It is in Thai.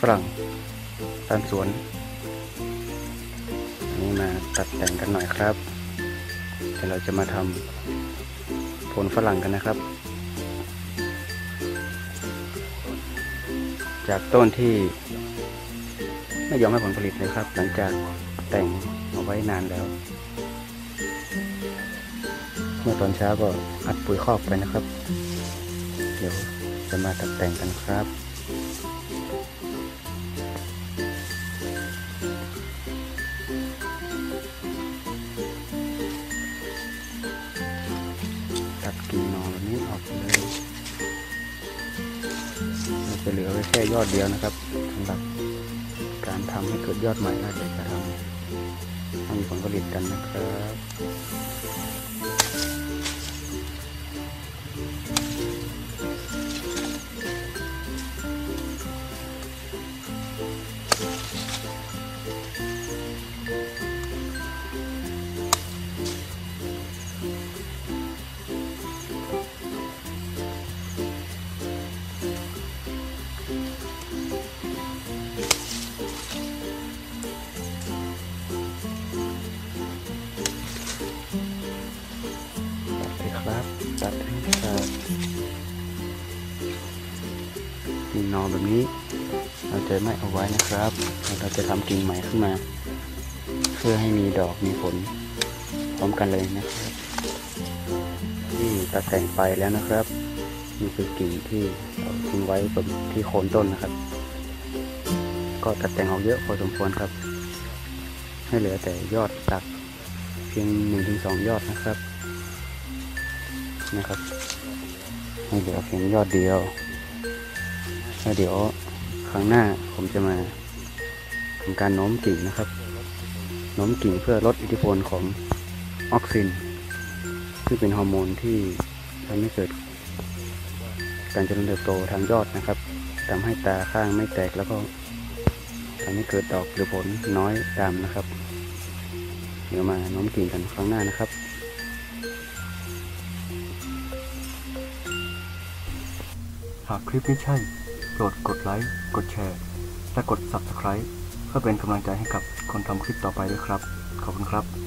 ฝรั่งตามสวนอันนี้มาตัดแต่งกันหน่อยครับเดี๋ยวเราจะมาทำผลฝรั่งกันนะครับ จากต้นที่ ไม่ยอมให้ผลผลิตเลยครับ หลังจากแต่งเอาไว้นานแล้ว เมื่อตอนเช้าก็อัดปุ๋ยคอกไปนะครับ เดี๋ยวจะมาตัดแต่งกันครับ ตัดกิ่งหนอแบบนี้ออกเลยเราจะเหลือไว้แค่ยอดเดียวนะครับสำหรับการทำให้เกิดยอดใหม่นะเดี๋ยวจะทำให้มีผลผลิตกันนะครับ ตัดให้ขาดกิ่งนอแบบนี้ เราจะไม่เอาไว้นะครับเราจะทำกิ่งใหม่ขึ้นมา เพื่อให้มีดอกมีผลพร้อมกันเลยนะครับที่ตัดแต่งไปแล้วนะครับนี่คือกิ่งที่เราทิ้งไว้บนที่โคนต้นนะครับ ก็ตัดแต่งออกเยอะพอสมควรครับ ให้เหลือแต่ยอดตักเพียงหนึ่งถึงสองยอดนะครับ นะครับให้เหลือเพียงยอดเดียวแล้วเดี๋ยวครั้งหน้าผมจะมาทำการโน้มกิ่งนะครับโน้มกิ่งเพื่อลดอิทธิพลของออกซิน ซึ่งเป็นฮอร์โมนที่ทำให้เกิด การเจริญเติบโตทางยอดนะครับทำให้ตาข้างไม่แตกแล้วก็ทำให้เกิดดอกหรือผลน้อยตามนะครับ เดี๋ยวมาโน้มกิ่งกันครั้งหน้านะครับ หากคลิปนี้ใช่ โปรดกดไลค์ กดแชร์ และกด Subscribe เพื่อเป็นกำลังใจให้กับคนทำคลิปต่อไปด้วยครับ ขอบคุณครับ